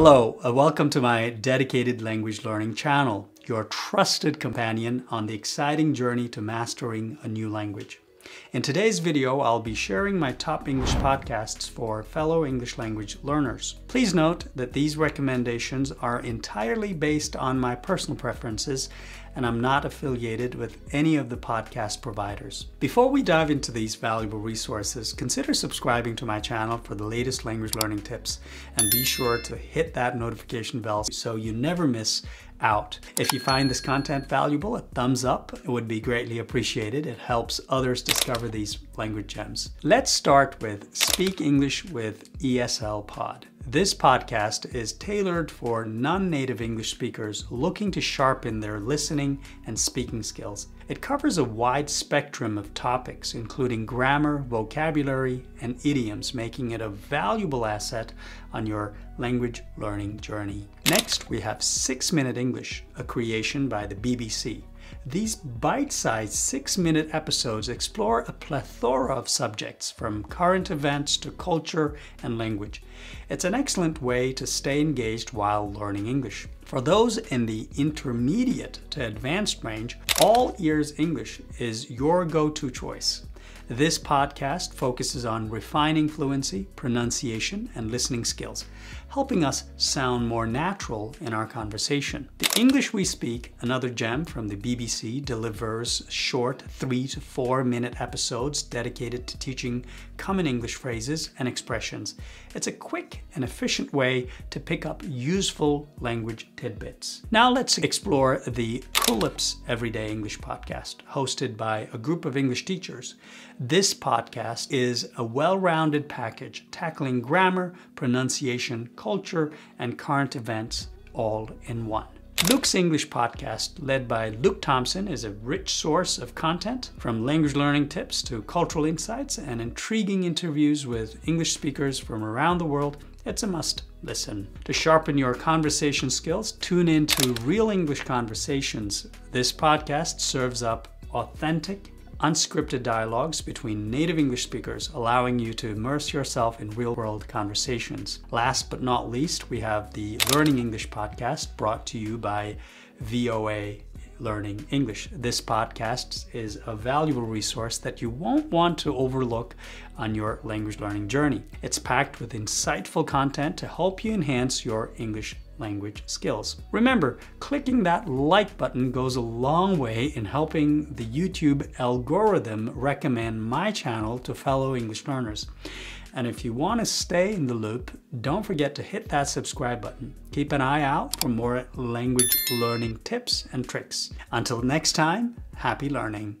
Hello, uh, welcome to my dedicated language learning channel, your trusted companion on the exciting journey to mastering a new language. In today's video, I'll be sharing my top English podcasts for fellow English language learners. Please note that these recommendations are entirely based on my personal preferences and I'm not affiliated with any of the podcast providers. Before we dive into these valuable resources, consider subscribing to my channel for the latest language learning tips and be sure to hit that notification bell so you never miss out. If you find this content valuable, a thumbs up would be greatly appreciated. It helps others discover these language gems. Let's start with Speak English with ESL Pod. This podcast is tailored for non native English speakers looking to sharpen their listening and speaking skills. It covers a wide spectrum of topics, including grammar, vocabulary, and idioms, making it a valuable asset on your language learning journey. Next, we have Six Minute English, a creation by the BBC. These bite sized six minute episodes explore a plethora of subjects from current events to culture and language. It's an excellent way to stay engaged while learning English. For those in the intermediate to advanced range, All Ears English is your go to choice. This podcast focuses on refining fluency, pronunciation, and listening skills, helping us sound more natural in our conversation. The English We Speak, another gem from the BBC, delivers short three to four minute episodes dedicated to teaching common English phrases and expressions. It's a quick and efficient way to pick up useful language tidbits. Now let's explore the Culips Everyday English podcast, hosted by a group of English teachers. This podcast is a well rounded package tackling grammar, pronunciation, culture, and current events all in one. Luke's English podcast, led by Luke Thompson, is a rich source of content from language learning tips to cultural insights and intriguing interviews with English speakers from around the world. It's a must listen. To sharpen your conversation skills, tune in to Real English Conversations. This podcast serves up authentic, unscripted dialogues between native English speakers, allowing you to immerse yourself in real world conversations. Last but not least, we have the Learning English podcast brought to you by VOA Learning English. This podcast is a valuable resource that you won't want to overlook on your language learning journey. It's packed with insightful content to help you enhance your English language skills. Remember, clicking that like button goes a long way in helping the YouTube algorithm recommend my channel to fellow English learners. And if you want to stay in the loop, don't forget to hit that subscribe button. Keep an eye out for more language learning tips and tricks. Until next time, happy learning.